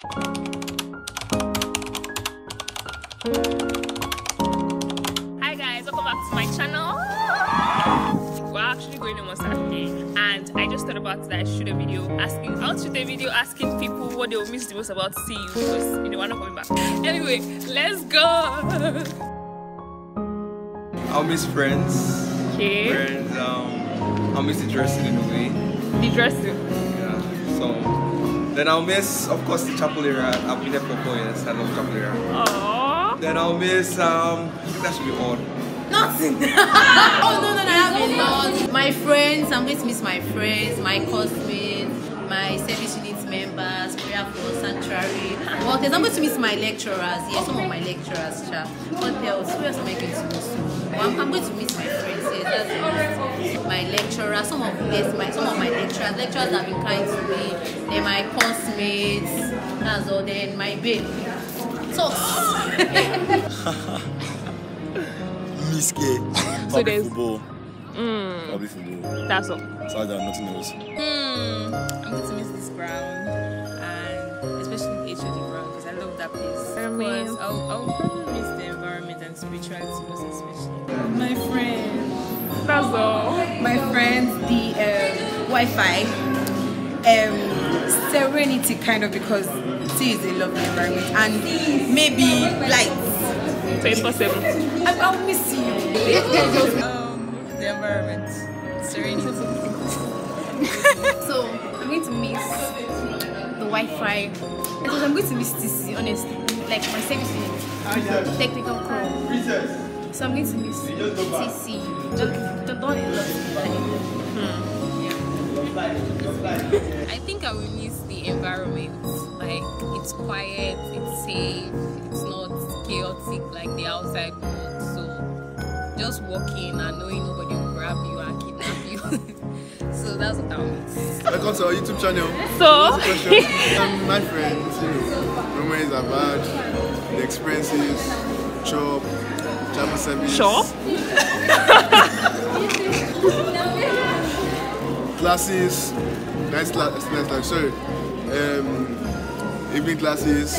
Hi guys, welcome back to my channel. We're actually going on Saturday, and I just thought about that I shoot a video asking. I want to shoot a video asking people what they will miss the most about CU because you know we're not coming back. Anyway, let's go. I'll miss friends. Okay, Friends, um, I'll miss the dressing in a way. the dressing. Yeah. So then I'll miss, of course, the chapel area. I've been there for four years. I love chapel area. Aww. Then I'll miss, um, I think that should be all. Nothing. oh no no no! I have a lot. My friends, I'm going to miss my friends, my classmates, my service unit members, prayer for sanctuary. What else? I'm going to miss my lecturers. Yeah, some of my lecturers. Cha. What else? Who else am I going to miss? Well, I'm, I'm going to miss my friends. Yes, that's. My lecturers. Some of yes, my some of my lecturers. Lecturers have been kind to me. Then my classmates. That's all. Then my babe. So. Miss K. Probably there's- football. Mm, Probably football. that's all. Aside that, nothing else. Hmm, I'm going to miss this ground and especially HOD ground because I love that place. I mean- Because I'll, I'll probably miss the environment and spirituality most especially. My friends, That's all. my friends, the um, Wi-Fi, um, serenity kind of because sea is a lovely environment and maybe lights. 24 7. I, I'll miss you. Um, the environment, serenity. So I'm going to miss the Wi-Fi. Because I'm going to miss TC, honestly. Like my service unit, technical crew. So I'm going to miss TC. Just the door I think I will miss the environment. Like it's quiet, it's safe, it's not chaotic like the outside world. So just walking and knowing nobody will grab you and kidnap you. so that's what I'll miss. Welcome to our YouTube channel. So, um, my friends, you know, memories are bad. The experiences, shop, travel service. Shop? Classes, nice class, nice like sorry. Um, evening classes.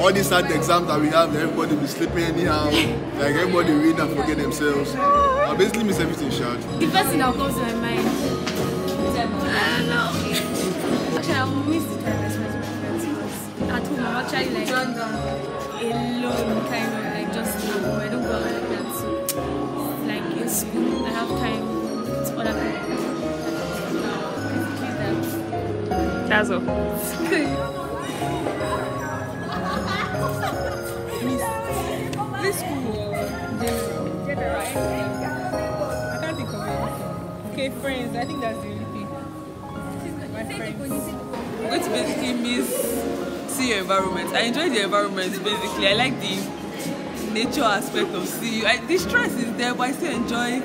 All these hard exams that we have, everybody be sleeping anyhow. Like everybody read and forget themselves. I basically miss everything, short. The first thing that comes to my mind, I don't know. Actually, I miss the time because at home I'm actually like alone, kind of like just. I don't go like that. So, like in school, I have time with other people. Basically, that's all. This school. I can't think of anything. Okay, friends. I think that's the only thing. My friends. I'm going to basically miss CU environment. I enjoy the environment basically. I like the nature aspect of CU. I, the stress is there, but I still enjoy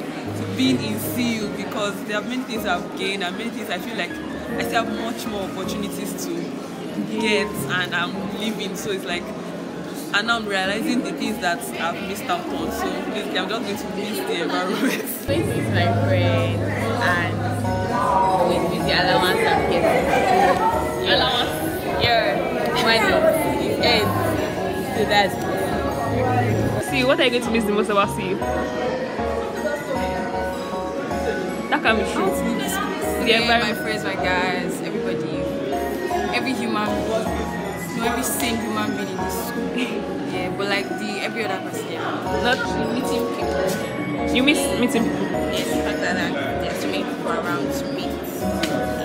being in CU because there are many things I've gained and many things I feel like I still have much more opportunities to get and I'm living. So it's like, and now I'm realizing the things that I've missed out on. So basically, I'm just going to miss the environment. To miss my friends and to miss the allowance I'm getting. Allowance? Yeah, money. Yes. So that's See, what are you going to miss the most about CU? Can be true. The Yeah, my friends, my guys, everybody, every human being, no, every same human being in this school. Yeah, but like the every other person, yeah. Not Meeting people, you miss meeting people. yes, the fact that there's so many people around to meet,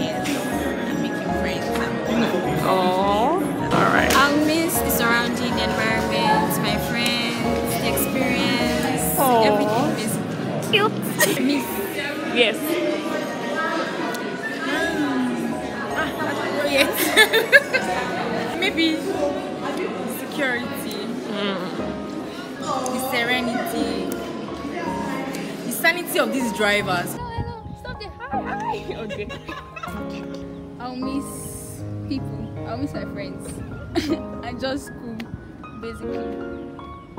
yes, and making friends. And Oh, all right. I'll miss the surrounding environment, my friends, the experience, Aw. everything basically. Cute. Miss. Yes. Ah, yes. Maybe security, the serenity, the sanity of these drivers. Stop there. Hi, hi. Okay. I'll miss people. I'll miss my friends. I just school, basically.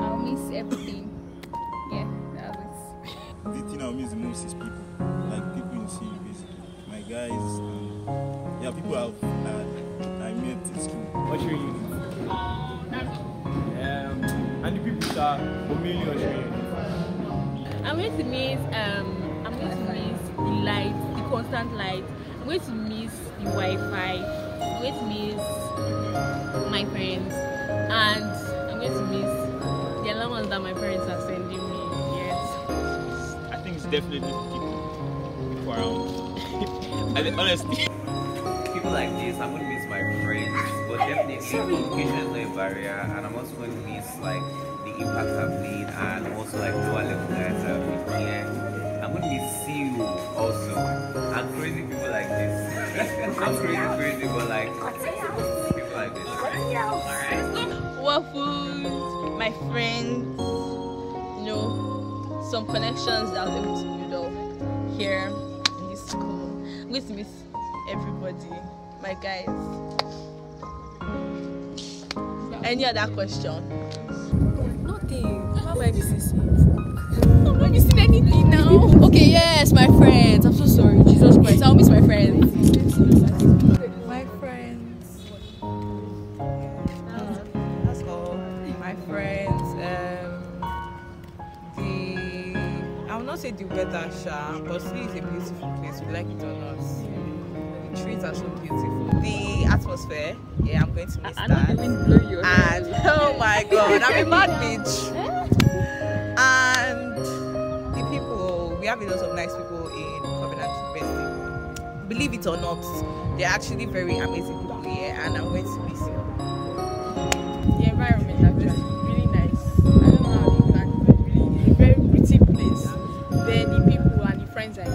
I'll miss everything the thing I miss the most is people. Like people in CU basically. My guys and yeah, people I've I, I met in school. What's your uni? Um and the people that for me what's your uni? I'm going to miss um I'm going to miss the light, the constant light. I'm going to miss the Wi-Fi. I'm going to miss my friends. Definitely people, people around. I think honestly. people like this, I'm gonna miss my friends, but definitely communication is not a barrier, and I'm also gonna miss like the impact I've made, and also like lower level guys that have been here. I'm gonna miss you also, and crazy people like this. I'm crazy, crazy, but like people like this. Alright. waffles, my friends, you know, some connections that I was able to build up here in this school. I'm going to miss everybody, my guys. Any other question? Nothing. How am I missing you? I'm not missing anything now. Okay, yes, my friends. I'm so sorry. Sha, but is a beautiful place. We like it or not. The trees are so beautiful. The atmosphere, yeah, I'm going to miss that. and oh my god, I'm in Mad Beach. and the people, we have a lot of nice people in Covenant University. Believe it or not, they're actually very amazing people here, and I'm going to miss you. The environment actually friends I